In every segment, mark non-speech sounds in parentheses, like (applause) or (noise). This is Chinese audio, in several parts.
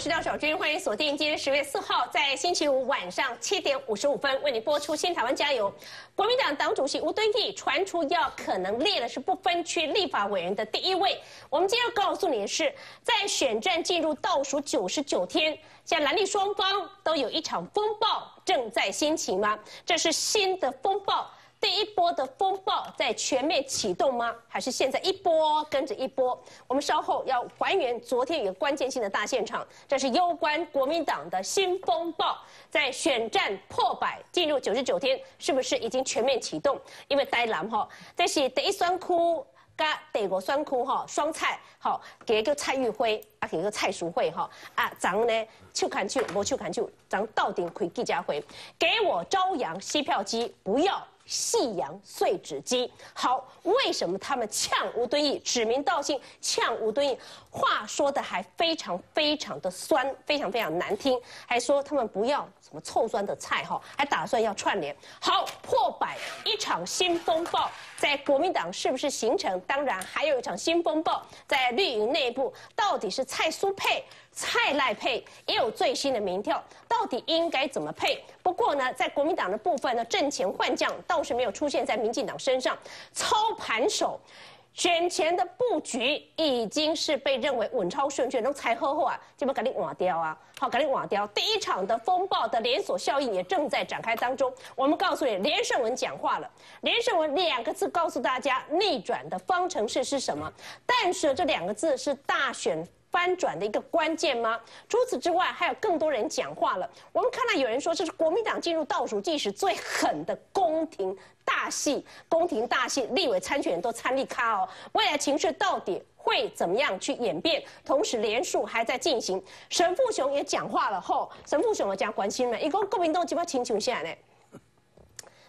我是廖小军，欢迎锁定今天十月四号在星期五晚上七点五十五分为你播出《新台湾加油》。国民党党主席吴敦义传出要可能列的是不分区立法委员的第一位。我们今天要告诉你的是，在选战进入倒数九十九天，像蓝绿双方都有一场风暴正在兴起吗？这是新的风暴。第一波的风暴在全面启动吗？还是现在一波跟着一波？我们稍后要还原昨天有个关键性的大现场，这是攸关国民党的新风暴，在选战破百进入九十九天，是不是已经全面启动？因为呆蓝哈，这是第一酸窟加第二酸窟哈双菜，好给一个蔡玉辉啊，给一个蔡淑慧哈啊，咱呢就看就无就看就，咱到底开记者会，给我朝阳吸票机，不要。细阳碎纸机，好，为什么他们呛吴敦义，指名道姓呛吴敦义？话说的还非常非常的酸，非常非常难听，还说他们不要什么臭酸的菜哈，还打算要串联。好，破百一场新风暴在国民党是不是形成？当然，还有一场新风暴在绿营内部，到底是蔡苏配？蔡赖配也有最新的民调，到底应该怎么配？不过呢，在国民党的部分呢，阵前换将倒是没有出现在民进党身上，操盘手。选前的布局已经是被认为稳超顺选，都才后后啊，这不赶紧瓦掉啊，好，赶紧瓦掉。第一场的风暴的连锁效应也正在展开当中。我们告诉你，连胜文讲话了，连胜文两个字告诉大家逆转的方程式是什么，但是这两个字是大选。翻转的一个关键吗？除此之外，还有更多人讲话了。我们看到有人说，这是国民党进入倒数计时最狠的宫廷大戏，宫廷大戏，立委参选人都参力咖哦。未来情势到底会怎么样去演变？同时，连署还在进行。沈富雄也讲话了吼，沈富雄我讲关心了，一共国民党几把请求下来呢？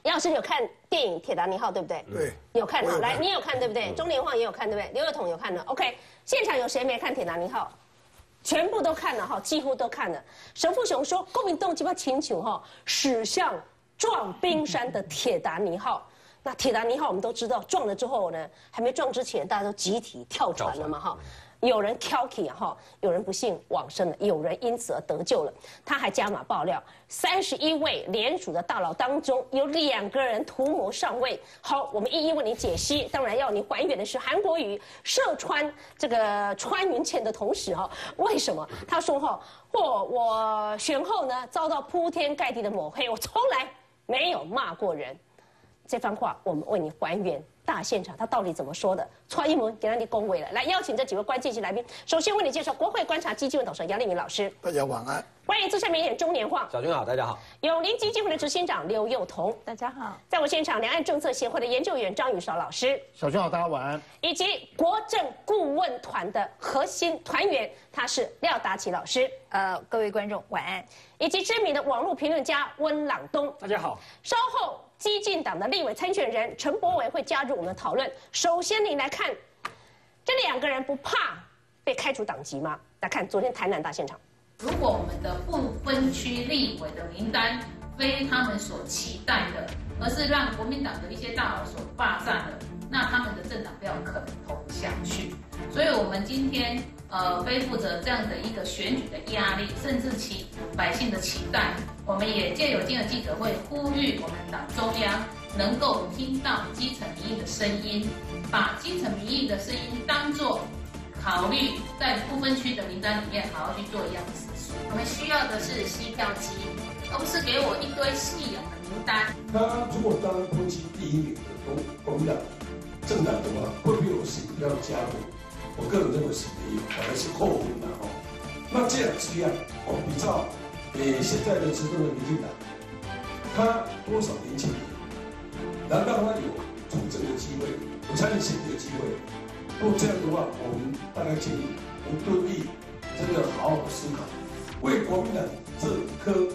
杨老师有看电影《铁达尼号》对不对？对，有看好。来，你有看对不对？中联晃也有看对不对？刘友彤有看的。OK，现场有谁没看《铁达尼号》？全部都看了哈，几乎都看了。神父雄说，国民党几把请求哈，驶向撞冰山的铁达尼号。那铁达尼号我们都知道，撞了之后呢，还没撞之前，大家都集体跳船了嘛哈。有人 k i l k y 哈，有人不幸往生了，有人因此而得救了。他还加码爆料，三十一位联署的大佬当中，有两个人图谋上位。好，我们一一为你解析。当然要你还原的是韩国瑜射穿这个穿云箭的同时哈，为什么？他说哈，或我选后呢遭到铺天盖地的抹黑，我从来没有骂过人。这番话我们为你还原。大现场，他到底怎么说的？蔡英文给他你恭维了。来邀请这几位关键性来宾，首先为你介绍国会观察基金会董事杨立明老师。大家晚安。欢迎资深媒体中年晃。小军好，大家好。永林基金会的执行长刘幼彤。大家好。在我现场，两岸政策协会的研究员张宇韶老师。小军好，大家晚安。以及国政顾问团的核心团员，他是廖达奇老师。呃，各位观众晚安。以及知名的网络评论家温朗东。大家好。稍后。激进党的立委参选人陈柏伟会加入我们的讨论。首先，你来看，这两个人不怕被开除党籍吗？来看昨天台南大现场。如果我们的不分区立委的名单非他们所期待的，而是让国民党的一些大佬所霸占的，那他们的政党票可能投不下去。所以，我们今天呃背负着这样的一个选举的压力，甚至其百姓的期待。我们也借由今日记者会呼吁我们党中央能够听到基层民意的声音，把基层民意的声音当作考虑在不分区的名单里面好好去做一样的事情。我们需要的是吸票机，而不是给我一堆戏养的名单。他如果当分区第一名的国国民党政党的话，会不会有选票加入？我个人认为是没有，反而是扣分的哦。那这样这样，我比较。诶，现在的执政的民进党，他多少年轻人？难道他有从政的机会，有参选的机会？如果这样的话，我们大概建议吴敦义真的好好思考，为国民党这颗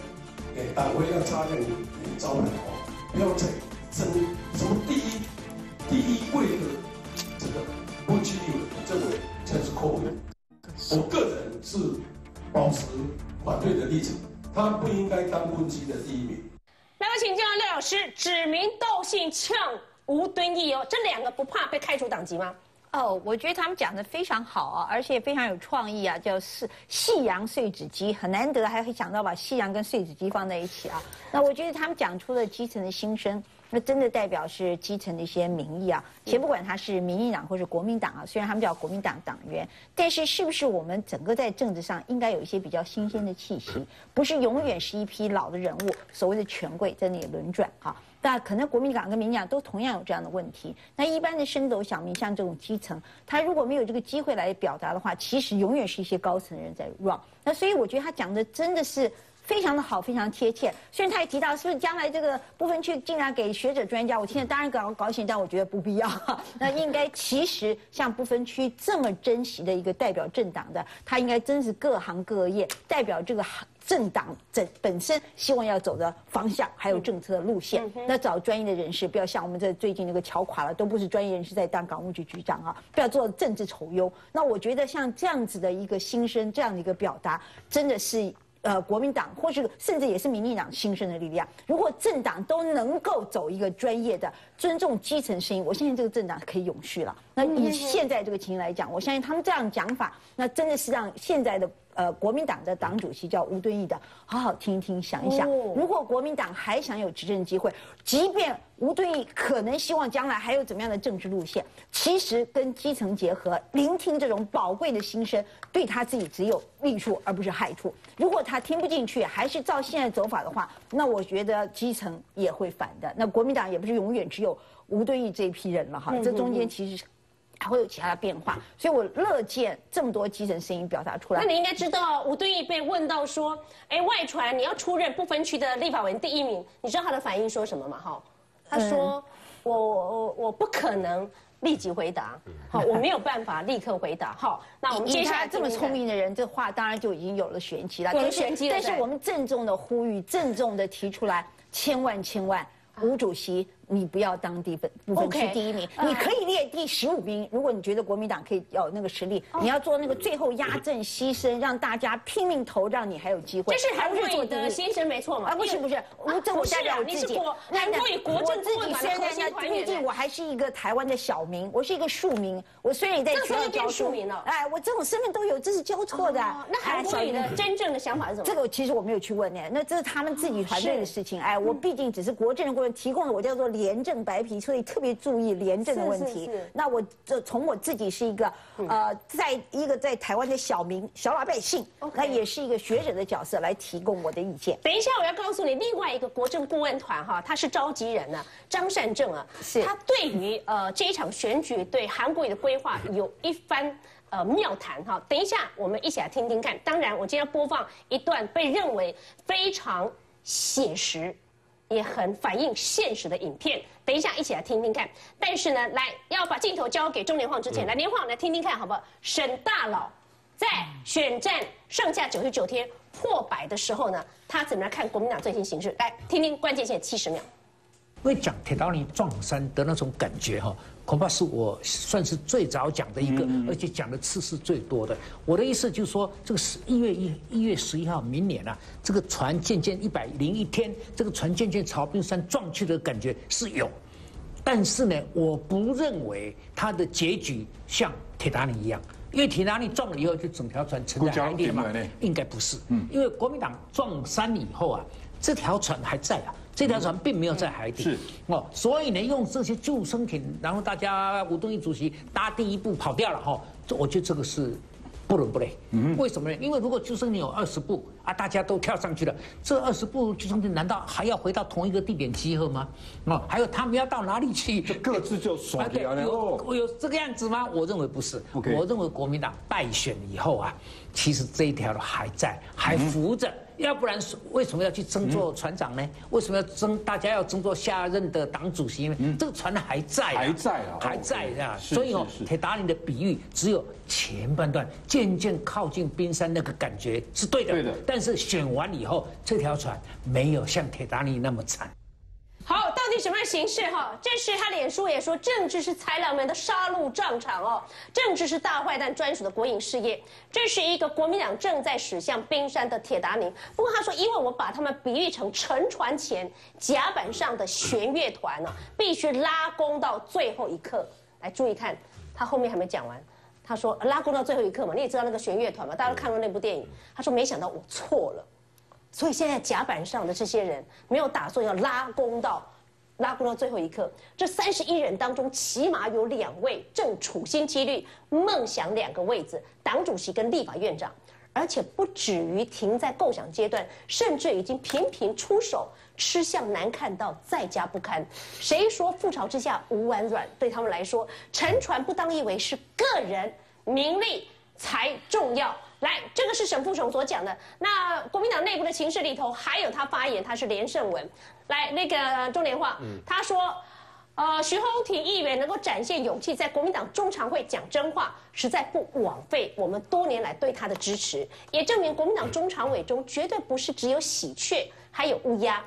诶党徽要插亮招牌哦，不要再争什么第一第一位的我个人是保持。反对的立场，他不应该当分区的第一名。来，我请教廖老师，指名道姓呛吴敦义哦，这两个不怕被开除党籍吗？哦，我觉得他们讲的非常好啊，而且非常有创意啊，叫是夕阳碎纸机，很难得还会想到把夕阳跟碎纸机放在一起啊。那我觉得他们讲出了基层的心声，那真的代表是基层的一些民意啊。且不管他是民进党或是国民党啊，虽然他们叫国民党党员，但是是不是我们整个在政治上应该有一些比较新鲜的气息，不是永远是一批老的人物，所谓的权贵在那里轮转啊？那可能国民党跟民进党都同样有这样的问题。那一般的升斗小民，像这种基层，他如果没有这个机会来表达的话，其实永远是一些高层的人在 run。那所以我觉得他讲的真的是非常的好，非常贴切。虽然他也提到，是不是将来这个部分去尽量给学者专家？我听了当然高高兴，但我觉得不必要。(laughs) 那应该其实像不分区这么珍惜的一个代表政党的，他应该真是各行各业代表这个行。政党整本身希望要走的方向，还有政策的路线，那找专业的人士，不要像我们这最近那个桥垮了，都不是专业人士在当港务局局长啊，不要做政治丑优。那我觉得像这样子的一个心声，这样的一个表达，真的是呃国民党或是甚至也是民进党新生的力量。如果政党都能够走一个专业的、尊重基层声音，我相信这个政党可以永续了。那以现在这个情形来讲，我相信他们这样讲法，那真的是让现在的。呃，国民党的党主席叫吴敦义的，好好听一听，想一想，如果国民党还想有执政机会，即便吴敦义可能希望将来还有怎么样的政治路线，其实跟基层结合，聆听这种宝贵的心声，对他自己只有利处而不是害处。如果他听不进去，还是照现在走法的话，那我觉得基层也会反的。那国民党也不是永远只有吴敦义这一批人了哈，这中间其实。还会有其他的变化，所以我乐见这么多基层声音表达出来。那你应该知道，吴敦义被问到说：“哎，外传你要出任不分区的立法委员第一名，你知道他的反应说什么吗？”哈，他说：“我我我不可能立即回答，好，我没有办法立刻回答。”好，那我们接下来这么聪明的人，这话当然就已经有了玄机了。有了玄机但是我们郑重的呼吁，郑重的提出来，千万千万，吴主席。你不要当地分部分区第一名，你可以列第十五名。如果你觉得国民党可以有那个实力，你要做那个最后压阵牺牲，让大家拼命投，让你还有机会。这是韩国的先生没错嘛？啊，不是不是，我这我代表我自己。韩国国政自己虽然那毕竟我还是一个台湾的小民，我是一个庶民。我虽然也在学校教庶民了，哎，我这种身份都有，这是交错的。那韩国语的真正的想法是什么？这个其实我没有去问呢，那这是他们自己团队的事情。哎，我毕竟只是国政的过程，提供了我叫做廉政白皮。所以特别注意廉政的问题。那我这从我自己是一个呃，在一个在台湾的小民小老百姓，那也是一个学者的角色来提供我的意见。等一下我要告诉你，另外一个国政顾问团哈，他是召集人呢，张善政啊，是他对于呃这一场选举对韩国瑜的规划有一番呃妙谈哈。等一下我们一起来听听看。当然，我今天要播放一段被认为非常写实。也很反映现实的影片，等一下一起来听听看。但是呢，来要把镜头交给中年晃之前，来连晃来听听看好不好？沈大佬在选战剩下九十九天破百的时候呢，他怎么来看国民党最新形势？来听听关键线七十秒。会讲铁达尼撞山的那种感觉哈，恐怕是我算是最早讲的一个，而且讲的次数最多的。我的意思就是说，这个十一月一一月十一号，明年啊，这个船渐渐一百零一天，这个船渐渐朝冰山撞去的感觉是有，但是呢，我不认为它的结局像铁达尼一样，因为铁达尼撞了以后就整条船沉在海底嘛，应该不是，因为国民党撞山以后啊，这条船还在啊。这条船并没有在海底，是哦，所以呢，用这些救生艇，然后大家吴东义主席搭第一步跑掉了哈，这我觉得这个是不伦不类。嗯，为什么呢？因为如果救生艇有二十步啊，大家都跳上去了，这二十步救生艇难道还要回到同一个地点集合吗？哦，还有他们要到哪里去？就各自就耍掉了。有有这个样子吗？我认为不是。我认为国民党败选以后啊，其实这一条路还在，还浮着。要不然为什么要去争做船长呢？为什么要争？大家要争做下任的党主席呢？这个船还在，还在啊，还在啊。所以哦，铁达尼的比喻只有前半段渐渐靠近冰山那个感觉是对的，对的。但是选完以后，这条船没有像铁达尼那么惨。好，到底什么样形式哈？这是他脸书也说，政治是豺狼们的杀戮战场哦，政治是大坏蛋专属的国营事业。这是一个国民党正在驶向冰山的铁达尼。不过他说，因为我把他们比喻成沉船前甲板上的弦乐团呢，必须拉弓到最后一刻。来注意看，他后面还没讲完，他说拉弓到最后一刻嘛，你也知道那个弦乐团嘛，大家都看过那部电影。他说没想到我错了，所以现在甲板上的这些人没有打算要拉弓到。拉弓到最后一刻，这三十一人当中，起码有两位正处心积虑梦想两个位子，党主席跟立法院长，而且不止于停在构想阶段，甚至已经频频出手，吃相难看到在家不堪。谁说覆巢之下无完卵？对他们来说，沉船不当一为是个人名利才重要。来，这个是沈富雄所讲的。那国民党内部的情势里头，还有他发言，他是连胜文。来，那个中联话，他说，呃，徐宏庭议员能够展现勇气，在国民党中常会讲真话，实在不枉费我们多年来对他的支持，也证明国民党中常委中绝对不是只有喜鹊，还有乌鸦。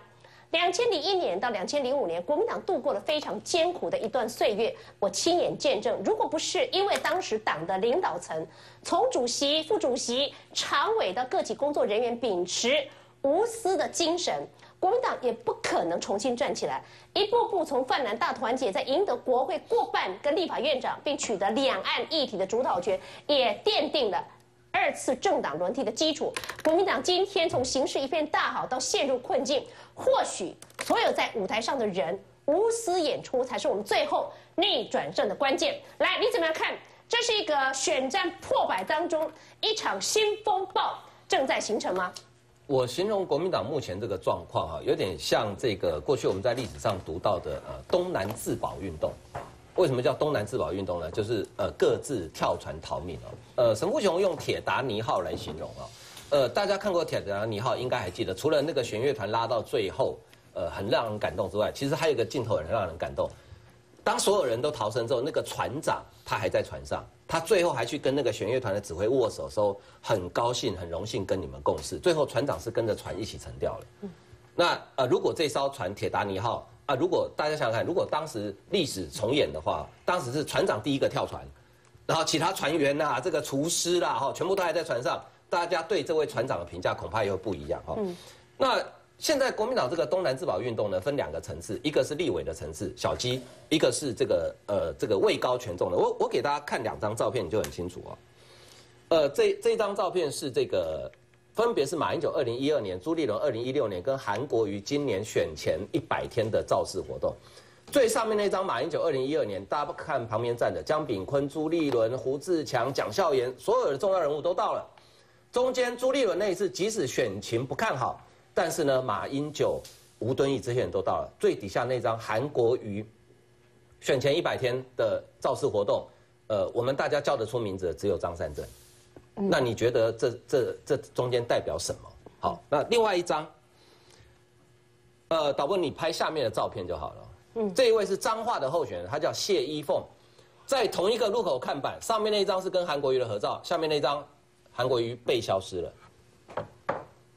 两千零一年到两千零五年，国民党度过了非常艰苦的一段岁月，我亲眼见证。如果不是因为当时党的领导层，从主席、副主席、常委到各级工作人员秉持无私的精神。国民党也不可能重新站起来，一步步从泛蓝大团结，在赢得国会过半跟立法院长，并取得两岸议题的主导权，也奠定了二次政党轮替的基础。国民党今天从形势一片大好到陷入困境，或许所有在舞台上的人无私演出，才是我们最后逆转胜的关键。来，你怎么样看？这是一个选战破百当中一场新风暴正在形成吗？我形容国民党目前这个状况啊，有点像这个过去我们在历史上读到的呃东南自保运动。为什么叫东南自保运动呢？就是呃各自跳船逃命哦。呃，沈富雄用铁达尼号来形容啊。呃，大家看过铁达尼号应该还记得，除了那个弦乐团拉到最后，呃很让人感动之外，其实还有一个镜头很让人感动。当所有人都逃生之后，那个船长他还在船上。他最后还去跟那个弦乐团的指挥握手，说很高兴、很荣幸跟你们共事。最后船长是跟着船一起沉掉了。那呃，如果这艘船铁达尼号啊，如果大家想想看，如果当时历史重演的话，当时是船长第一个跳船，然后其他船员呐、这个厨师啦，哈，全部都还在船上，大家对这位船长的评价恐怕又不一样哈。那。现在国民党这个东南自保运动呢，分两个层次，一个是立委的层次，小鸡；一个是这个呃这个位高权重的。我我给大家看两张照片，你就很清楚哦。呃，这这张照片是这个，分别是马英九二零一二年、朱立伦二零一六年跟韩国瑜今年选前一百天的造势活动。最上面那张马英九二零一二年，大家看旁边站的江炳坤、朱立伦、胡志强、蒋孝严，所有的重要人物都到了。中间朱立伦那一次，即使选情不看好。但是呢，马英九、吴敦义这些人都到了。最底下那张韩国瑜选前一百天的造势活动，呃，我们大家叫得出名字的只有张善政。那你觉得这这这中间代表什么？好，那另外一张，呃，导播你拍下面的照片就好了。嗯，这一位是彰化的候选人，他叫谢依凤，在同一个路口看板，上面那一张是跟韩国瑜的合照，下面那张韩国瑜被消失了。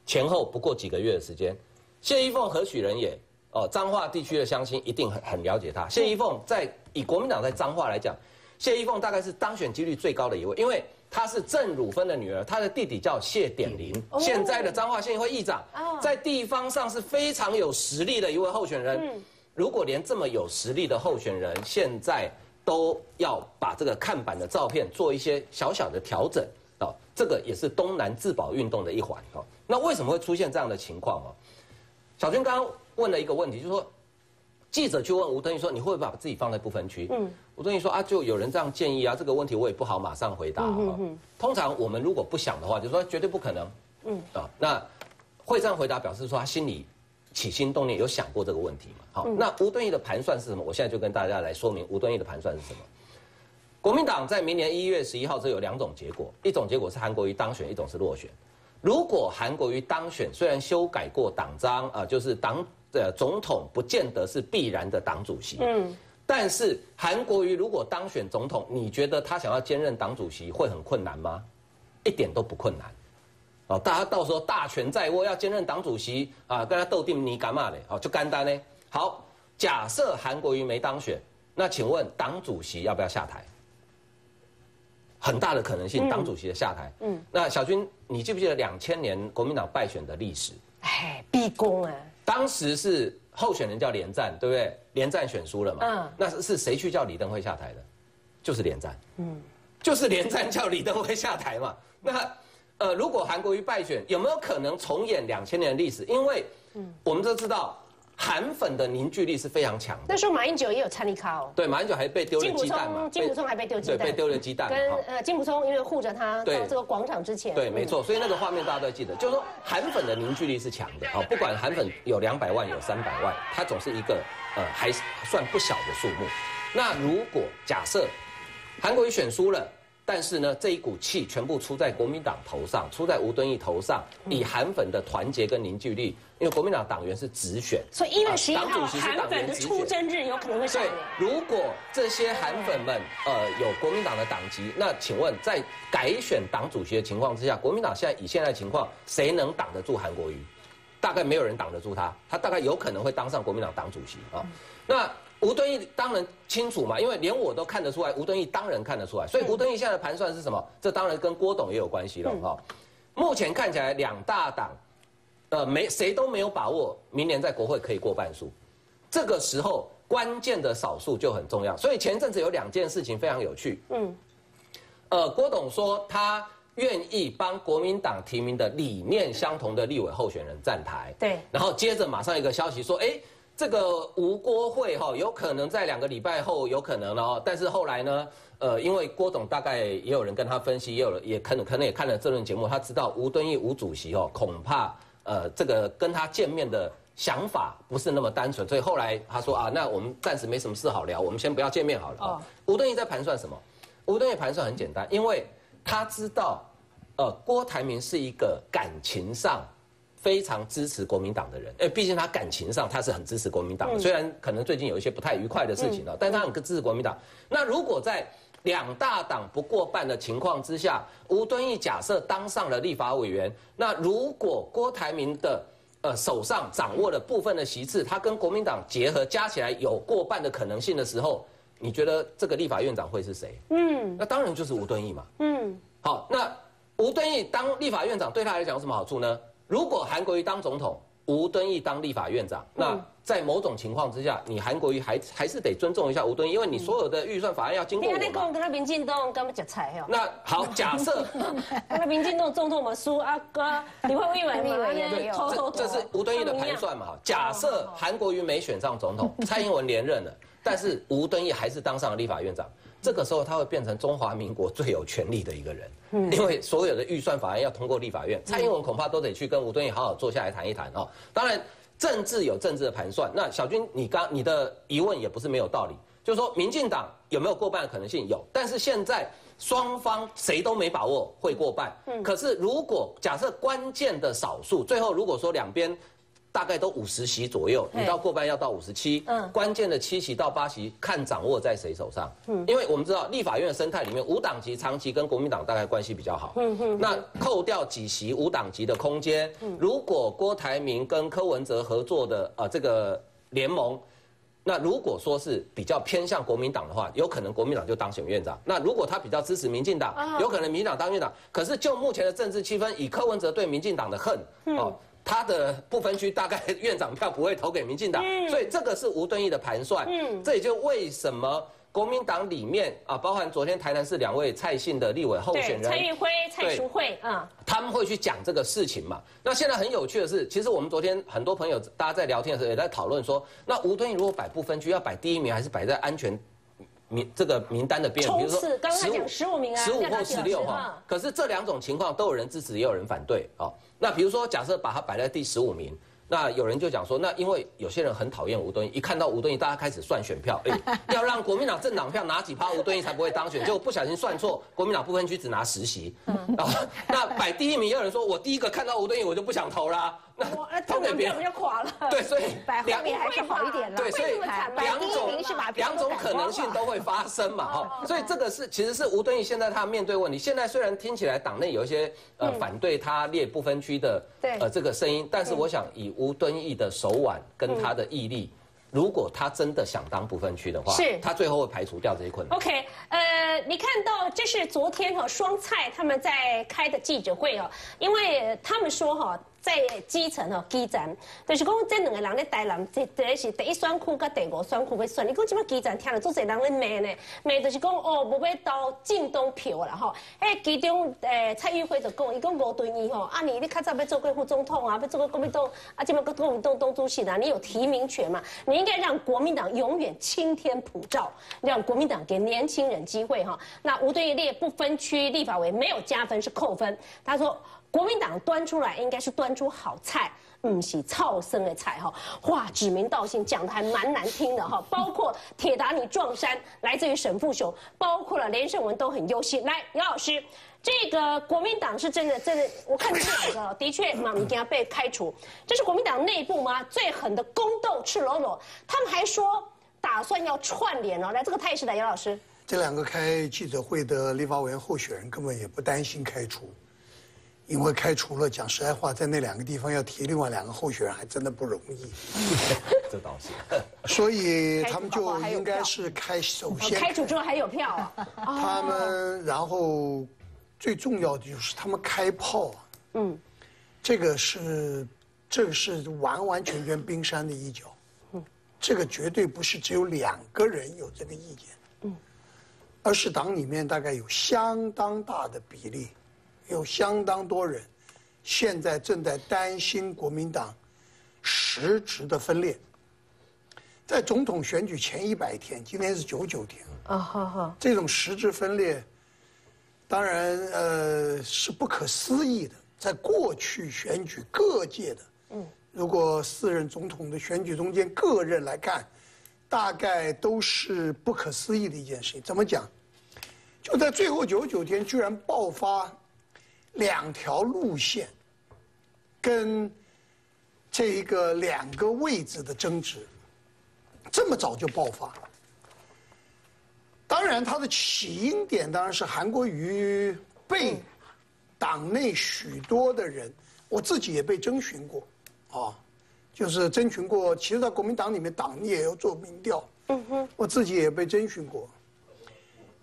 前后不过几个月的时间，谢依凤何许人也？哦，彰化地区的乡亲一定很很了解他。谢依凤在以国民党在彰化来讲，谢依凤大概是当选几率最高的一位，因为她是郑汝芬的女儿，她的弟弟叫谢点林，现在的彰化县议会议长，在地方上是非常有实力的一位候选人。如果连这么有实力的候选人现在都要把这个看板的照片做一些小小的调整。这个也是东南自保运动的一环哦。那为什么会出现这样的情况啊？小军刚刚问了一个问题，就是说，记者去问吴敦义说：“你会不会把自己放在不分区？”嗯，吴敦义说：“啊，就有人这样建议啊，这个问题我也不好马上回答。通常我们如果不想的话，就说绝对不可能。嗯啊，那会这样回答，表示说他心里起心动念有想过这个问题嘛？好，那吴敦义的盘算是什么？我现在就跟大家来说明吴敦义的盘算是什么。国民党在明年一月十一号，这有两种结果，一种结果是韩国瑜当选，一种是落选。如果韩国瑜当选，虽然修改过党章啊，就是党的总统不见得是必然的党主席，嗯，但是韩国瑜如果当选总统，你觉得他想要兼任党主席会很困难吗？一点都不困难，哦，大家到时候大权在握，要兼任党主席啊，跟他斗定你干嘛嘞？哦，就干单呢。好，假设韩国瑜没当选，那请问党主席要不要下台？很大的可能性，党主席的下台。嗯，那小军，你记不记得两千年国民党败选的历史？哎，逼宫啊！当时是候选人叫连战，对不对？连战选输了嘛？嗯，那是是谁去叫李登辉下台的？就是连战，嗯，就是连战叫李登辉下台嘛。那呃，如果韩国瑜败选，有没有可能重演两千年的历史？因为，嗯我们都知道韩粉的凝聚力是非常强的。那时候马英九也有参与卡哦。对，马英九还被丢了鸡蛋嘛普？金普聪还被丢鸡对，蛋，被丢了鸡蛋嘛。跟呃金普聪因为护着他到对这个广场之前，对，嗯没错，所以那个画面大家都记得，就是说韩粉的凝聚力是强的啊，不管韩粉有两百万有三百万，它总是一个呃还算不小的数目。那如果假设韩国瑜选输了，但是呢这一股气全部出在国民党头上，出在吴敦义头上，以韩粉的团结跟凝聚力，因为国民党党员是直选，所以一月啊十一号党主席是韩粉的党员直选。出征日有可能会上对。，如果这些韩粉们呃有国民党的党籍，那请问在改选党主席的情况之下，国民党现在以现在的情况，谁能挡得住韩国瑜？大概没有人挡得住他，他大概有可能会当上国民党党主席啊。那吴敦义当然清楚嘛，因为连我都看得出来，吴敦义当然看得出来，所以吴敦义现在的盘算是什么？这当然跟郭董也有关系了哈。目前看起来两大党，呃，没谁都没有把握明年在国会可以过半数。这个时候关键的少数就很重要。所以前阵子有两件事情非常有趣。嗯，呃，郭董说他愿意帮国民党提名的理念相同的立委候选人站台。对然后接着马上一个消息说，哎。这个吴郭会哈，有可能在两个礼拜后有可能了哦。但是后来呢，呃，因为郭董大概也有人跟他分析，也有人也可能可能也看了这轮节目，他知道吴敦义吴主席哦，恐怕呃这个跟他见面的想法不是那么单纯，所以后来他说啊，那我们暂时没什么事好聊，我们先不要见面好了。哦，吴敦义在盘算什么？吴敦义盘算很简单，因为他知道，呃，郭台铭是一个感情上非常支持国民党的人，哎，毕竟他感情上他是很支持国民党的，虽然可能最近有一些不太愉快的事情了，但他很支持国民党。那如果在两大党不过半的情况之下，吴敦义假设当上了立法委员，那如果郭台铭的呃手上掌握了部分的席次，他跟国民党结合加起来有过半的可能性的时候，你觉得这个立法院长会是谁？嗯，那当然就是吴敦义嘛。嗯，好，那吴敦义当立法院长对他来讲有什么好处呢？如果韩国瑜当总统，吴敦义当立法院长，那在某种情况之下，你韩国瑜还还是得尊重一下吴敦义，因为你所有的预算法案要经过我。你看那讲跟他民进党跟他们夹菜哦，那好，假设跟 (laughs) 他民进党总统嘛输啊哥，你会以为立委也嘛？没有偷偷这这是吴敦义的盘算嘛？哈，假设韩国瑜没选上总统，蔡英文连任了，(laughs) 但是吴敦义还是当上了立法院长，这个时候他会变成中华民国最有权力的一个人，因为所有的预算法案要通过立法院，蔡英文恐怕都得去跟吴敦义好好坐下来谈一谈哦。当然，政治有政治的盘算。那小军，你刚你的疑问也不是没有道理，就是说民进党有没有过半的可能性？有，但是现在双方谁都没把握会过半。可是如果假设关键的少数，最后如果说两边。大概都五十席左右，你到过半要到五十七，嗯。关键的七席到八席看掌握在谁手上，嗯，因为我们知道立法院的生态里面，无党籍长期跟国民党大概关系比较好，嗯嗯，那扣掉几席无党籍的空间，如果郭台铭跟柯文哲合作的呃这个联盟。那如果说是比较偏向国民党的话，有可能国民党就当选院长。那如果他比较支持民进党，有可能民进党当院长。可是就目前的政治气氛，以柯文哲对民进党的恨，哦，他的不分区大概院长票不会投给民进党，所以这个是吴敦义的盘算。这也就为什么国民党里面啊，包含昨天台南市两位蔡姓的立委候选人，蔡人，玉辉、蔡淑慧啊，他们会去讲这个事情嘛？那现在很有趣的是，其实我们昨天很多朋友大家在聊天的时候也在讨论说，那吴敦义如果摆不分区，要摆第一名还是摆在安全名这个名单的边？冲刺刚刚他讲十五名啊十五或十六哈老师啊。可是这两种情况都有人支持，也有人反对哦。那比如说，假设把它摆在第十五名。那有人就讲说，那因为有些人很讨厌吴敦义，一看到吴敦义，大家开始算选票，哎，(laughs) 要让国民党政党票拿几趴，吴敦义才不会当选，结果不小心算错，国民党不分区只拿十席，啊，(laughs) 那摆第一名，也有人说我第一个看到吴敦义，我就不想投啦，那投给别人政党票不，就垮了？对，所以摆后面还是好一点了。对，所以两种名是把两种可能性都会发生嘛，哈，所以这个是其实是吴敦义现在他面对问题。现在虽然听起来党内有一些呃反对他列不分区的对呃这个声音，但是我想以吴敦义的手腕跟他的毅力，如果他真的想当不分区的话，是他最后会排除掉这些困难。OK，呃，你看到这是昨天哈双菜他们在开的记者会哦，因为他们说哈。在基层哦，基层，就是讲这两个人咧台南，这这是第一选区跟第五选区要选。你讲即摆基层听了做侪人咧骂呢，骂就是讲哦，无要投进东票啦吼。迄其中诶蔡玉辉就讲，伊讲吴敦义吼，啊你你较早要做过副总统啊，要做过国民党啊，即摆国国民党党主席啦，你有提名权嘛？你应该让国民党永远青天普照，让国民党给年轻人机会哈。那吴敦义列不分区立法委没有加分是扣分，他说。国民党端出来应该是端出好菜，不是操生的菜哈。哇，指名道姓讲的还蛮难听的哈。包括铁达尼撞山来自于沈富雄，包括了连胜文都很忧心。来，姚老师，这个国民党是真的真的，我看这两个 (laughs) 的确嘛，已经被开除。这是国民党内部吗？最狠的宫斗赤裸裸，他们还说打算要串联哦。来，这个态势的姚老师，这两个开记者会的立法委员候选人根本也不担心开除。因为开除了，讲实在话，在那两个地方要提另外两个候选人，还真的不容易。(laughs) 这倒是。(laughs) 所以他们就应该是开首先开除之后还有票啊。(laughs) 他们然后最重要的就是他们开炮啊。嗯。这个是这个是完完全全冰山的一角。嗯。这个绝对不是只有两个人有这个意见。嗯。而是党里面大概有相当大的比例。有相当多人现在正在担心国民党实质的分裂。在总统选举前一百天，今天是九九天啊，好好，这种实质分裂，当然呃是不可思议的。在过去选举各界的，嗯，如果四任总统的选举中间各任来看，大概都是不可思议的一件事情。怎么讲？就在最后九九天，居然爆发。两条路线，跟这一个两个位置的争执，这么早就爆发了。当然，它的起因点当然是韩国瑜被党内许多的人，我自己也被征询过，啊，就是征询过。其实，在国民党里面，党也要做民调，嗯哼，我自己也被征询过。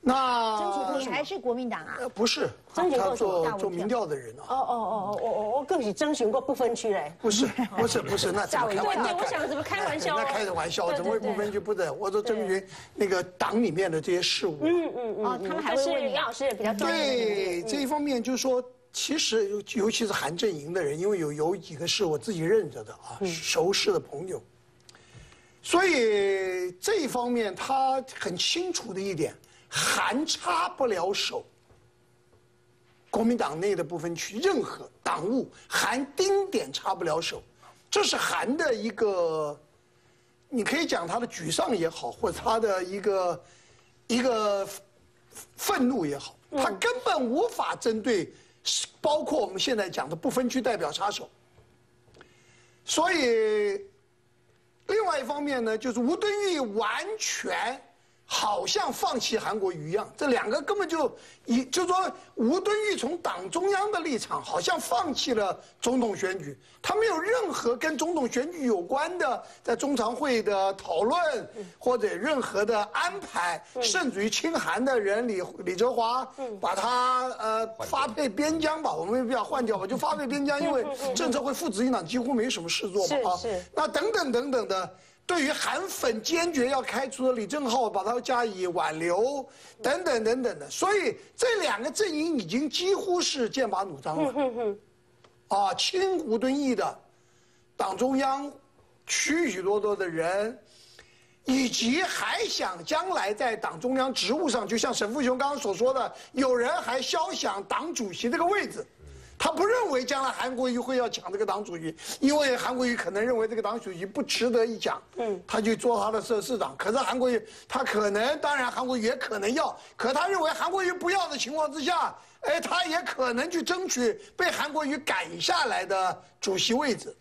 那你还是国民党啊？不是，他做做民调的人啊。哦哦哦哦，我我我更是征询过不分区嘞。不是不是不是，那 (laughs) 开玩笑？对对，我想怎么开玩笑？那开的玩笑，怎么会不分区不的？我说征询那个党里面的这些事务。嗯嗯嗯。哦，他们还会问李老师比较专业。对这一方面，就是说，其实尤尤其是韩阵营的人，因为有有几个是我自己认着的啊，熟识的朋友，所以这一方面他很清楚的一点。还插不了手，国民党内的部分区任何党务，还丁点插不了手，这是韩的一个，你可以讲他的沮丧也好，或者他的一个一个愤怒也好，他根本无法针对，包括我们现在讲的不分区代表插手，所以，另外一方面呢，就是吴敦义完全。好像放弃韩国瑜一样，这两个根本就以，就说吴敦义从党中央的立场，好像放弃了总统选举，他没有任何跟总统选举有关的在中常会的讨论，或者任何的安排，甚至于亲韩的人李李哲华，把他呃发配边疆吧，我们不要换掉吧，就发配边疆，因为政策会副执行长几乎没什么事做嘛啊，那等等等等的。对于韩粉坚决要开除的李正浩，把他加以挽留，等等等等的，所以这两个阵营已经几乎是剑拔弩张了。啊，亲吴敦义的党中央许许多多的人，以及还想将来在党中央职务上，就像沈富雄刚刚所说的，有人还肖想党主席这个位置。他不认为将来韩国瑜会要抢这个党主席，因为韩国瑜可能认为这个党主席不值得一抢，嗯，他就做他的社市长。可是韩国瑜他可能，当然韩国瑜也可能要，可他认为韩国瑜不要的情况之下，哎，他也可能去争取被韩国瑜赶下来的主席位置。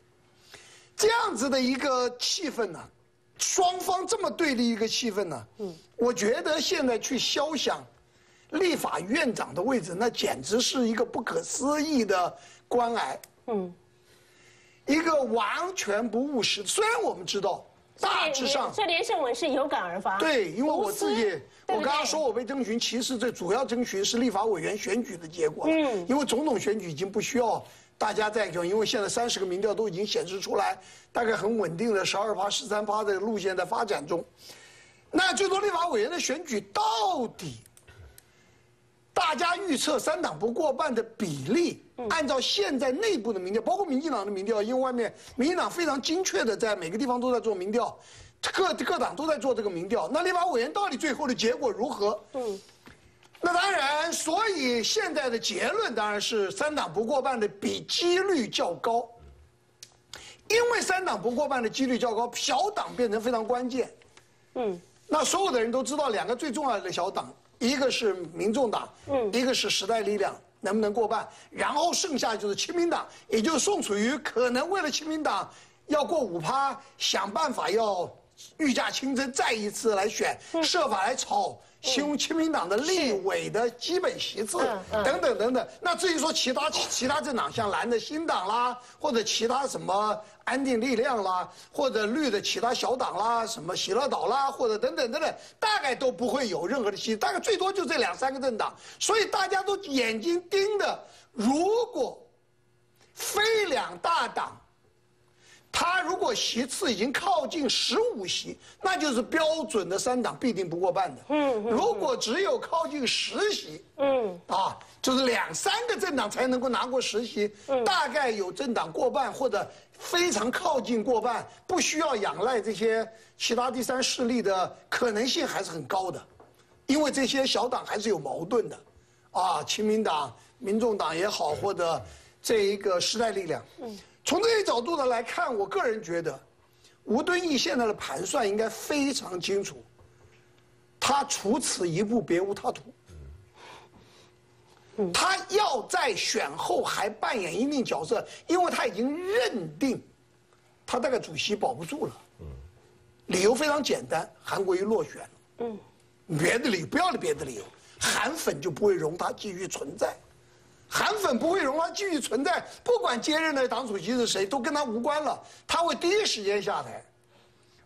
这样子的一个气氛呢，双方这么对立一个气氛呢，嗯，我觉得现在去消想。立法院长的位置，那简直是一个不可思议的关隘。嗯，一个完全不务实。虽然我们知道，大致上，这连胜文是有感而发。对，因为我自己，我刚刚说我被征询，其实最主要征询是立法委员选举的结果。嗯，因为总统选举已经不需要大家在就因为现在三十个民调都已经显示出来，大概很稳定的十二趴、十三趴的路线在发展中。那最多立法委员的选举到底，大家预测三党不过半的比例，按照现在内部的民调，包括民进党的民调，因为外面民进党非常精确的在每个地方都在做民调，各各党都在做这个民调。那立法委员到底最后的结果如何？嗯。那当然，所以现在的结论当然是三党不过半的比几率较高，因为三党不过半的几率较高，小党变成非常关键。嗯，那所有的人都知道两个最重要的小党，一个是民众党，嗯，一个是时代力量，能不能过半？然后剩下就是亲民党，也就是宋楚瑜可能为了亲民党要过五趴，想办法要御驾亲征，再一次来选，设法来炒。新亲民党的立委的基本席次等等等等，那至于说其他其他政党，像蓝的新党啦，或者其他什么安定力量啦，或者绿的其他小党啦，什么喜乐岛啦，或者等等等等，大概都不会有任何的戏，大概最多就这两三个政党，所以大家都眼睛盯的，如果非两大党。他如果席次已经靠近十五席，那就是标准的三党必定不过半的。嗯，如果只有靠近十席，嗯，啊，就是两三个政党才能够拿过十席，大概有政党过半或者非常靠近过半，不需要仰赖这些其他第三势力的可能性还是很高的，因为这些小党还是有矛盾的，啊，亲民党、民众党也好，或者这一个时代力量，嗯。从这些角度呢来看，我个人觉得，吴敦义现在的盘算应该非常清楚，他除此一步别无他途。他要在选后还扮演一定角色，因为他已经认定，他大概主席保不住了。理由非常简单，韩国瑜落选了。嗯，别的理由不要别的理由，韩粉就不会容他继续存在。韩粉不会容他继续存在，不管接任的党主席是谁，都跟他无关了。他会第一时间下台。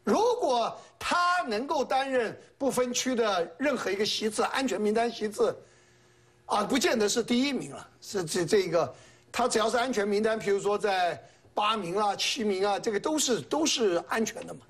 如果他能够担任不分区的任何一个席次，安全名单席次，啊，不见得是第一名了，是这这个，他只要是安全名单，比如说在八名啊、七名啊，这个都是都是安全的嘛。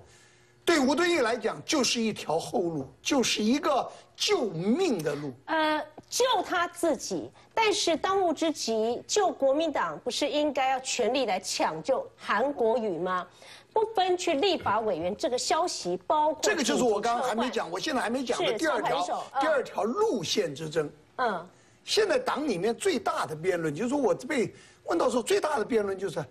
对吴敦义来讲，就是一条后路，就是一个救命的路。呃，救他自己，但是当务之急，救国民党，不是应该要全力来抢救韩国瑜吗？不分区立法委员这个消息，包括这个就是我刚刚还没讲，我现在还没讲的第二条，第二条路线之争。嗯，现在党里面最大的辩论，就是说我被问到说最大的辩论就是。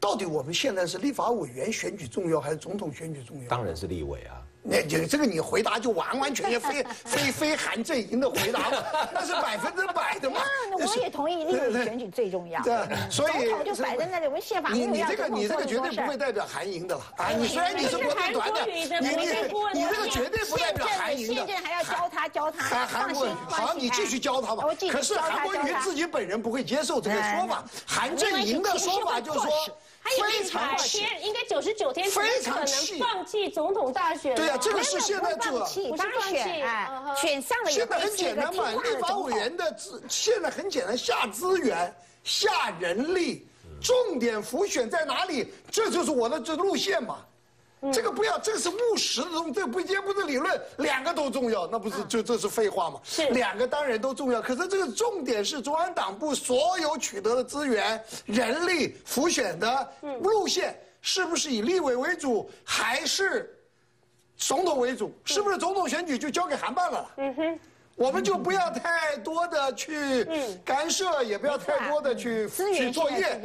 到底我们现在是立法委员选举重要还是总统选举重要？当然是立委啊。那这这个你回答就完完全全非非非韩阵营的回答嘛，那是百分之百的嘛。(laughs) 那我也同意，立委选举最重要。对，所以总统就摆在那里，我们宪法你你这个你这个绝对不会代表韩赢的了 (laughs) 啊！你虽然你是国队团的，你你你这个绝对不代表韩赢的。现在还要教他教他，韩国好，你继续教他吧。可是韩国瑜自己本人不会接受这个说法，韩阵营的说法就是说。非常天，应该九十九天，非常可能放弃总统大选。对啊，这个是现在做，不是放弃，选上了现在很简单嘛，立法委员的资现在很简单，下资源、下人力，重点浮选在哪里？这就是我的这路线嘛。这个不要，这个是务实的东西，这不接不是理论，两个都重要，那不是就这是废话吗？是两个当然都重要，可是这个重点是中央党部所有取得的资源、人力、浮选的路线，是不是以立委为主，还是总统为主？是不是总统选举就交给韩办了？嗯哼。我们就不要太多的去干涉，也不要太多的去去作业。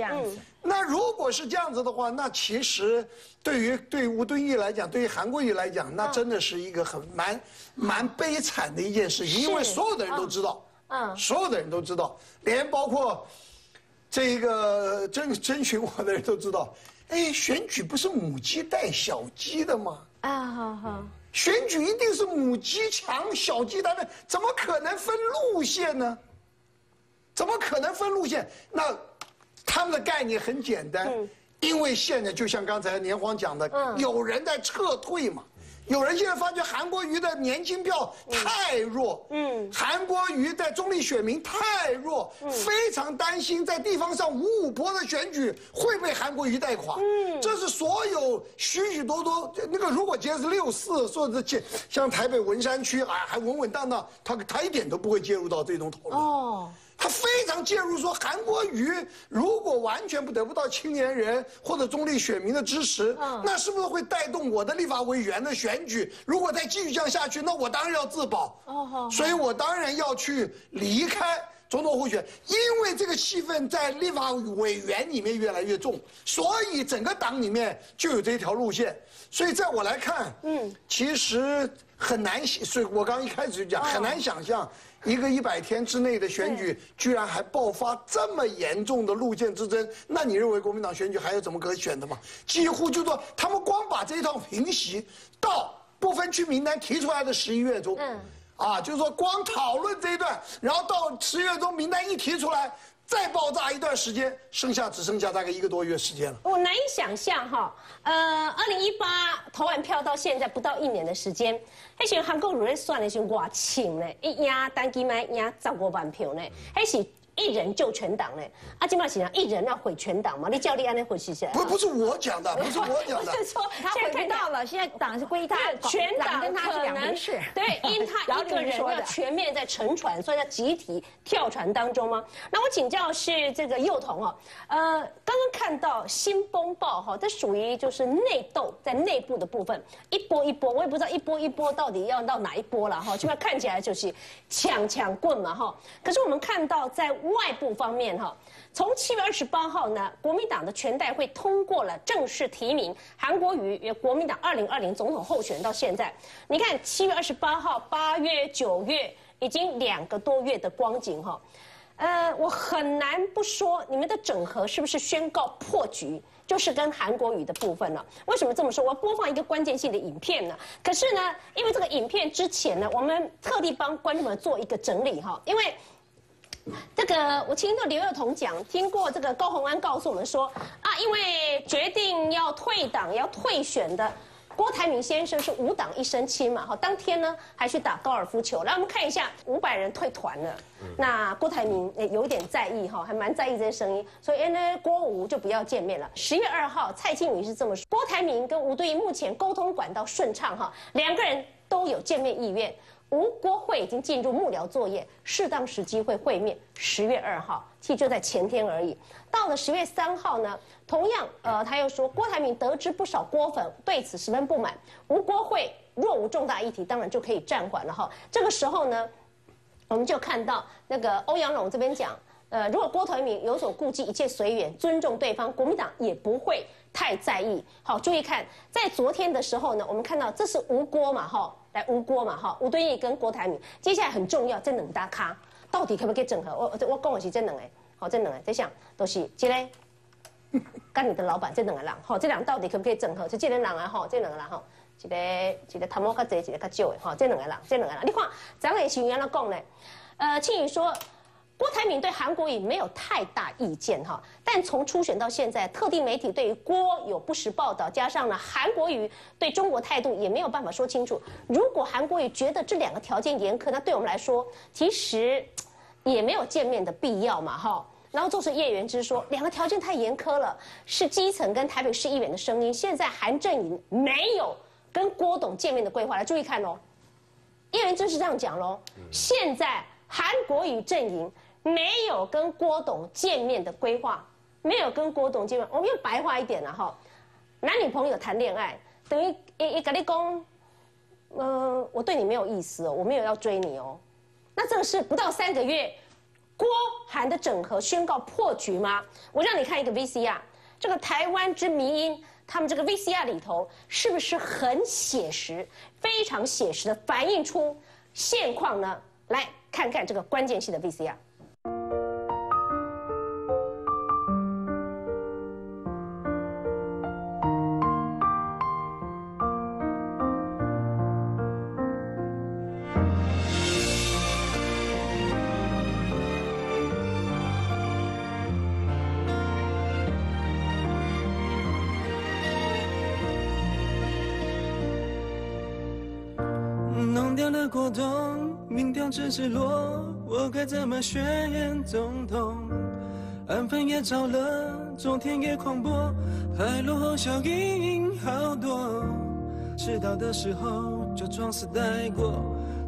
那如果是这样子的话，那其实对于对吴敦义来讲，对于韩国瑜来讲，那真的是一个很蛮蛮悲惨的一件事情，因为所有的人都知道，嗯，所有的人都知道，连包括这个征征询我的人都知道，哎，选举不是母鸡带小鸡的吗？啊，好好。选举一定是母鸡强小鸡蛋的，怎么可能分路线呢？怎么可能分路线？那他们的概念很简单，因为现在就像刚才年黄讲的，有人在撤退嘛，有人现在发觉韩国瑜的年轻票太弱，嗯，韩国瑜在中立选民太弱，非常担心在地方上五五波的选举会被韩国瑜带垮，嗯，这是所有许许多多那个如果今天是六四，或者介像台北文山区啊，还稳稳当当，他他一点都不会介入到这种讨论。哦。他非常介入说，韩国瑜如果完全不得不到青年人或者中立选民的支持，那是不是会带动我的立法委员的选举？如果再继续这样下去，那我当然要自保。哦，所以我当然要去离开总统候选，因为这个气氛在立法委员里面越来越重，所以整个党里面就有这一条路线。所以在我来看，嗯，其实很难，所以我刚一开始就讲很难想象。一个一百天之内的选举，居然还爆发这么严重的路线之争，那你认为国民党选举还有怎么可选的吗？几乎就说他们光把这一套平息到不分区名单提出来的十一月中，啊，就是说光讨论这一段，然后到十月中名单一提出来。再爆炸一段时间，剩下只剩下大概一个多月时间了。我难以想象哈，呃，二零一八投完票到现在不到一年的时间，迄时韩国人算的是外清呢，一压单机麦压十五万票呢，还是。一人救全党嘞！阿金马先生，一人要毁全党吗？你叫立安那回事不，不是我讲的，(laughs) 不是我讲的。不是说他毁不到了，现在党是归他，全党跟他是两回事。对，因他一个人要全面在沉船，所以在集体跳船当中吗？那我请教是这个幼童哦，呃，刚刚看到新风暴哈，这属于就是内斗在内部的部分，一波一波，我也不知道一波一波到底要到哪一波了哈，起码看起来就是抢抢棍嘛哈。可是我们看到在。外部方面哈，从七月二十八号呢，国民党的全代会通过了正式提名韩国瑜为国民党二零二零总统候选人。到现在，你看七月二十八号、八月、九月，已经两个多月的光景哈。呃，我很难不说，你们的整合是不是宣告破局？就是跟韩国瑜的部分了。为什么这么说？我播放一个关键性的影片呢？可是呢，因为这个影片之前呢，我们特地帮观众们做一个整理哈，因为。这个我听到刘幼彤讲，听过这个高鸿安告诉我们说啊，因为决定要退党、要退选的郭台铭先生是五党一身轻嘛，哈，当天呢还去打高尔夫球。来，我们看一下，五百人退团了，那郭台铭有一点在意哈，还蛮在意这些声音，所以呢，郭吴就不要见面了。十月二号，蔡庆宇是这么说，郭台铭跟吴敦义目前沟通管道顺畅哈，两个人都有见面意愿。吴国会已经进入幕僚作业，适当时机会会面。十月二号，其实就在前天而已。到了十月三号呢，同样，呃，他又说郭台铭得知不少郭粉对此十分不满。吴国会若无重大议题，当然就可以暂缓了哈。这个时候呢，我们就看到那个欧阳龙这边讲，呃，如果郭台铭有所顾忌，一切随缘，尊重对方，国民党也不会太在意。好，注意看，在昨天的时候呢，我们看到这是吴郭嘛，哈。来吴郭嘛哈，吴敦义跟郭台铭，接下来很重要，这两大咖到底可不可以整合？我我我讲的是这两个，好这两个，在想都是这个，跟你的老板这两个人，好这两到底可不可以整合？是这两个人啊，哈这两个人哈，一个一个头毛较多，一个较少的哈，这两个人，这两个人，你看咱也是原来讲呢，呃，庆宇说。郭台铭对韩国瑜没有太大意见哈，但从初选到现在，特定媒体对于郭有不实报道，加上呢韩国瑜对中国态度也没有办法说清楚。如果韩国瑜觉得这两个条件严苛，那对我们来说其实也没有见面的必要嘛哈。然后就是叶元之说，两个条件太严苛了，是基层跟台北市议员的声音。现在韩正营没有跟郭董见面的规划，来注意看哦。叶元之是这样讲喽，现在韩国瑜阵营。没有跟郭董见面的规划，没有跟郭董见面。我们用白话一点了哈，男女朋友谈恋爱，等于一一个立功，嗯，我对你没有意思哦，我没有要追你哦。那这个是不到三个月，郭韩的整合宣告破局吗？我让你看一个 VCR，这个台湾之迷音，他们这个 VCR 里头是不是很写实，非常写实的反映出现况呢？来看看这个关键性的 VCR。失落，我该怎么选总统？安分也着了，昨天也狂播，还落后效应好多。迟到的时候就装死带过，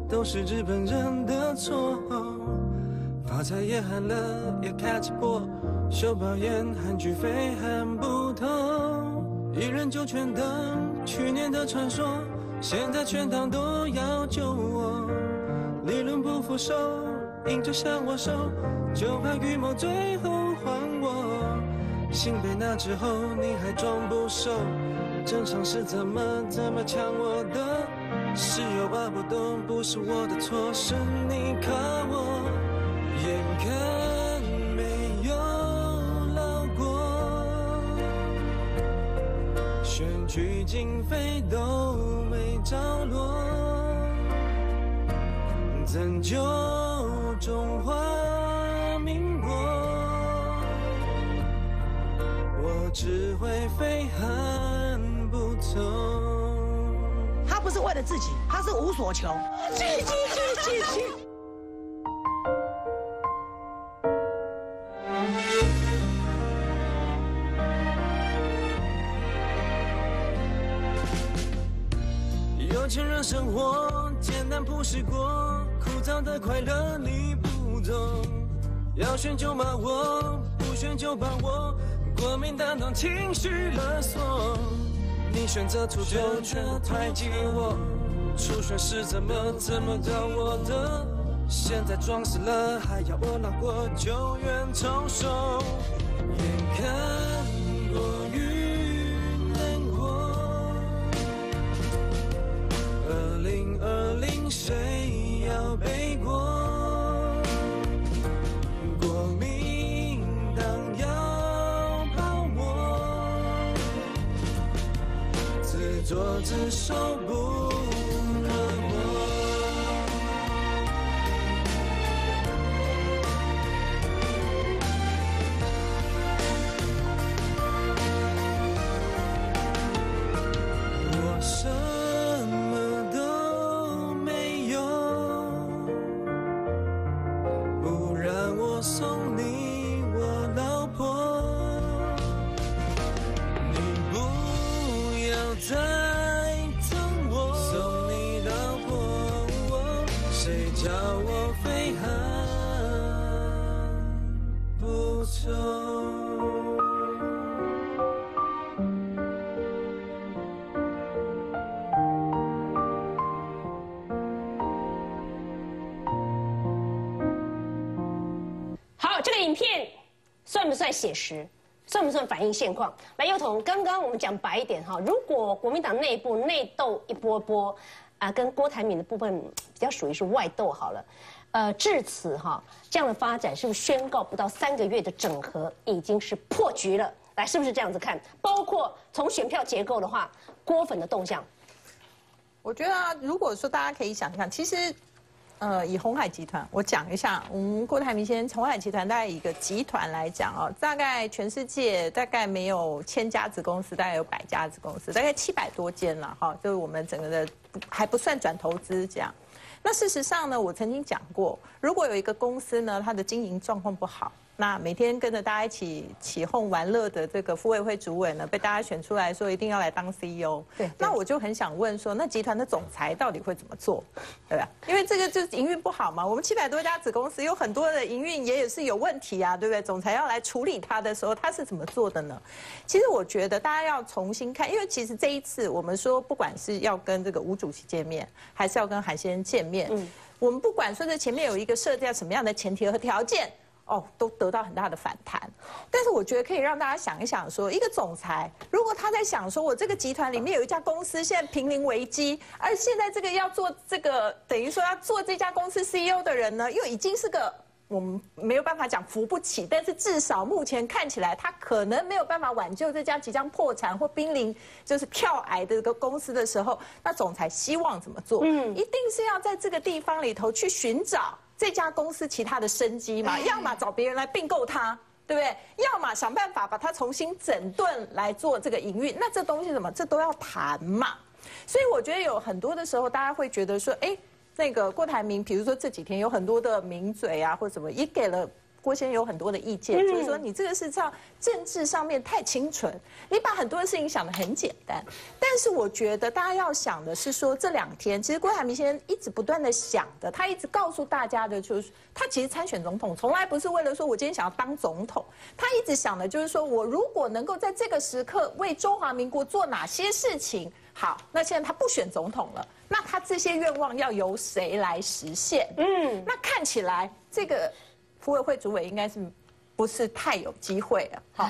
都是日本人的错。发财也喊了，也开直播，秀宝演韩剧非喊不同，一人就全当去年的传说。现在全党都要救我，理论不服输，硬着向我收，就怕预谋最后还我。心被拿之后你还装不熟，正常是怎么怎么抢我的？是有挖不动，不是我的错，是你卡我，眼看没有老过，选举经费都没。着落，拯救中华民国，我只会飞喊不从。他不是为了自己，他是无所求。去去去去去。前人生活简单朴实过，枯燥的快乐你不懂。要选就骂我，不选就把我。国民党当情绪勒索，你选择出头全排挤我。初选是怎么怎么到我的？现在装死了还要我难过就怨重收，眼看自作自受不。写实算不算反映现况？来，幼童，刚刚我们讲白一点哈，如果国民党内部内斗一波波，啊，跟郭台铭的部分比较属于是外斗好了，呃，至此哈，这样的发展是不是宣告不到三个月的整合已经是破局了？来，是不是这样子看？包括从选票结构的话，郭粉的动向，我觉得啊，如果说大家可以想想，其实。呃，以红海集团，我讲一下，我们郭台铭先红海集团大概一个集团来讲哦，大概全世界大概没有千家子公司，大概有百家子公司，大概七百多间了哈，就是我们整个的还不算转投资这样。那事实上呢，我曾经讲过，如果有一个公司呢，它的经营状况不好。那每天跟着大家一起起哄玩乐的这个副委会主委呢，被大家选出来说一定要来当 CEO。对，那我就很想问说，那集团的总裁到底会怎么做，对吧？因为这个就是营运不好嘛。我们七百多家子公司有很多的营运也也是有问题啊，对不对？总裁要来处理他的时候，他是怎么做的呢？其实我觉得大家要重新看，因为其实这一次我们说，不管是要跟这个吴主席见面，还是要跟海先生见面，嗯，我们不管说这前面有一个设定什么样的前提和条件。哦，都得到很大的反弹，但是我觉得可以让大家想一想，说一个总裁，如果他在想说，我这个集团里面有一家公司现在濒临危机，而现在这个要做这个，等于说要做这家公司 CEO 的人呢，又已经是个我们没有办法讲扶不起，但是至少目前看起来他可能没有办法挽救这家即将破产或濒临就是跳崖的这个公司的时候，那总裁希望怎么做？嗯，一定是要在这个地方里头去寻找。这家公司其他的生机嘛，要么找别人来并购它，对不对？要么想办法把它重新整顿来做这个营运。那这东西怎么？这都要谈嘛。所以我觉得有很多的时候，大家会觉得说，哎，那个郭台铭，比如说这几天有很多的名嘴啊，或者什么，也给了。郭先生有很多的意见，就是说你这个是在政治上面太清纯，你把很多的事情想得很简单。但是我觉得大家要想的是说，这两天其实郭台铭先生一直不断的想的，他一直告诉大家的就是，他其实参选总统从来不是为了说我今天想要当总统，他一直想的就是说我如果能够在这个时刻为中华民国做哪些事情，好，那现在他不选总统了，那他这些愿望要由谁来实现？嗯，那看起来这个。服委会主委应该是不是太有机会了？好，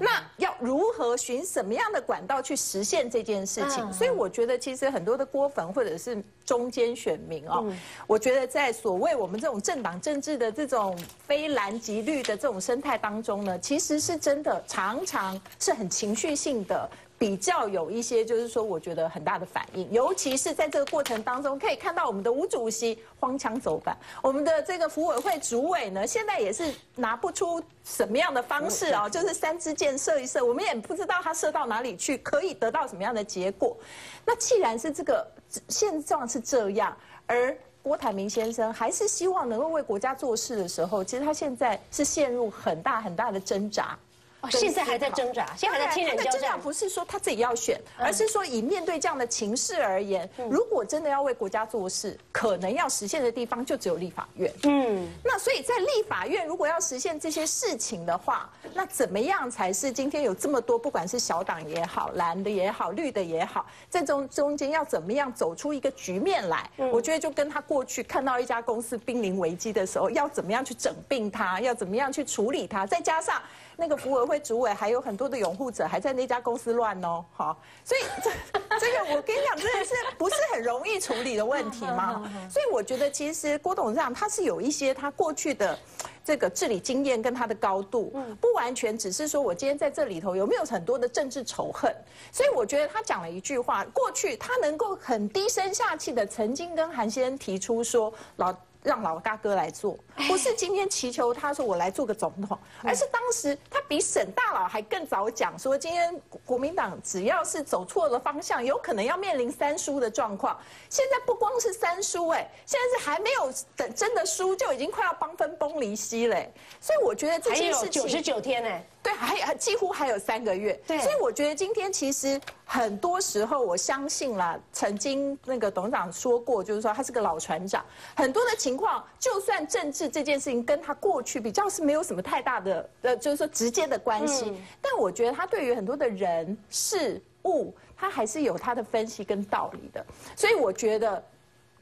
那要如何寻什么样的管道去实现这件事情？所以我觉得，其实很多的郭粉或者是中间选民哦，我觉得在所谓我们这种政党政治的这种非蓝即绿的这种生态当中呢，其实是真的常常是很情绪性的。比较有一些，就是说，我觉得很大的反应，尤其是在这个过程当中，可以看到我们的吴主席荒腔走板，我们的这个服委会主委呢，现在也是拿不出什么样的方式啊，就是三支箭射一射，我们也不知道他射到哪里去，可以得到什么样的结果。那既然是这个现状是这样，而郭台铭先生还是希望能够为国家做事的时候，其实他现在是陷入很大很大的挣扎。哦，现在还在挣扎，现在还在天人交战。挣扎不是说他自己要选，而是说以面对这样的情势而言，如果真的要为国家做事，可能要实现的地方就只有立法院。嗯，那所以在立法院如果要实现这些事情的话，那怎么样才是今天有这么多，不管是小党也好，蓝的也好，绿的也好，在中中间要怎么样走出一个局面来？我觉得就跟他过去看到一家公司濒临危机的时候，要怎么样去整并它，要怎么样去处理它，再加上。那个服委会主委还有很多的拥护者还在那家公司乱哦，好，所以这这个我跟你讲，真的是不是很容易处理的问题吗？所以我觉得其实郭董事长他是有一些他过去的这个治理经验跟他的高度，不完全只是说我今天在这里头有没有很多的政治仇恨。所以我觉得他讲了一句话，过去他能够很低声下气的曾经跟韩先生提出说老。让老大哥来做，不是今天祈求他说我来做个总统，而是当时他比沈大佬还更早讲说，今天国民党只要是走错了方向，有可能要面临三输的状况。现在不光是三输，哎，现在是还没有等真的输，就已经快要帮分崩离析嘞。所以我觉得这件事情九十九天呢。对，还几乎还有三个月。对，所以我觉得今天其实很多时候，我相信啦，曾经那个董事长说过，就是说他是个老船长，很多的情况，就算政治这件事情跟他过去比较是没有什么太大的呃，就是说直接的关系，但我觉得他对于很多的人事物，他还是有他的分析跟道理的，所以我觉得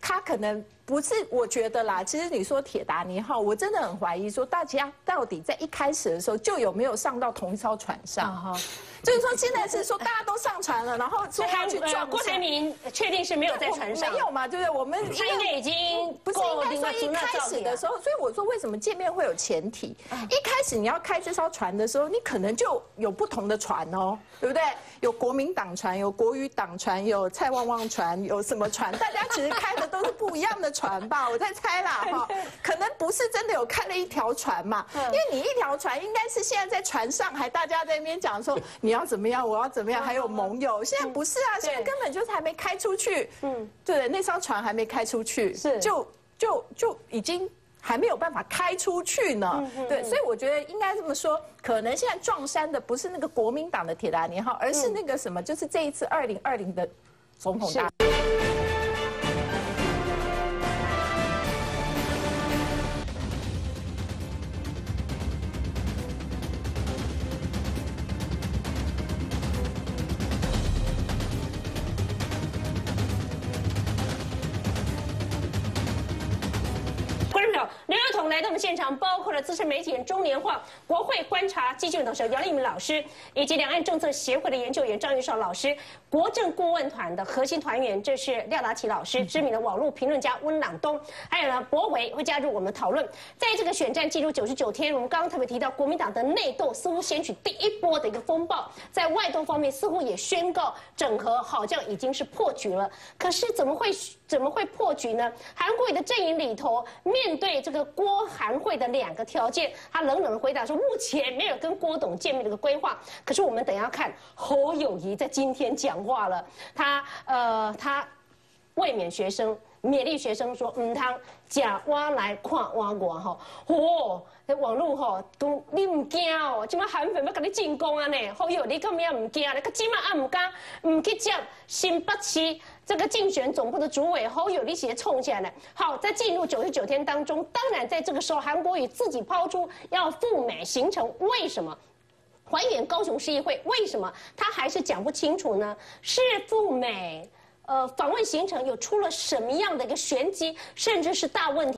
他可能。不是，我觉得啦，其实你说铁达尼号，我真的很怀疑，说大家到底在一开始的时候就有没有上到同一艘船上？哈，就是说现在是说大家都上船了，然后说要去撞。郭台铭确定是没有在船上，没有嘛？对不对？我们他应该已经不是应该说一开始的时候，所以我说为什么见面会有前提？一开始你要开这艘船的时候，你可能就有不同的船哦，对不对？有国民党船，有国语党船，有蔡旺旺船，有什么船？大家其实开的都是不一样的。船吧，我在猜啦哈，(laughs) 可能不是真的有开了一条船嘛，因为你一条船应该是现在在船上，还大家在那边讲说 (laughs) 你要怎么样，我要怎么样，还有盟友，现在不是啊，现在根本就是还没开出去，嗯，对，那艘船还没开出去，是。就就就已经还没有办法开出去呢，对，所以我觉得应该这么说，可能现在撞山的不是那个国民党的铁达尼号，而是那个什么，就是这一次二零二零的总统大。来到我们现场，包括了资深媒体人中年化国会观察基金董事姚立明老师，以及两岸政策协会的研究员张玉绍老师，国政顾问团的核心团员，这是廖达奇老师，知名的网络评论家温朗东，还有呢博维会加入我们讨论。在这个选战进入九十九天，我们刚刚特别提到，国民党的内斗似乎掀起第一波的一个风暴，在外斗方面似乎也宣告整合好像已经是破局了。可是怎么会怎么会破局呢？韩国瑜的阵营里头面对这个郭。(laughs) 韩会的两个条件，他冷冷的回答说：“目前没有跟郭董见面的个规划。”可是我们等下看侯友谊在今天讲话了，他呃他未免学生。勉励学生说，唔通假挖来看挖我吼，嚯！网络吼都你唔惊哦，即马韩粉要甲你进攻啊呢，好友你根本也唔惊，你即马啊唔敢唔去接新北市这个竞选总部的主委侯友利直接冲下来。好，在进入九十九天当中，当然在这个时候，韩国瑜自己抛出要赴美行程，为什么？还原高雄市议会，为什么他还是讲不清楚呢？是赴美，呃，访问行程有出了什么样的一个玄机，甚至是大问题？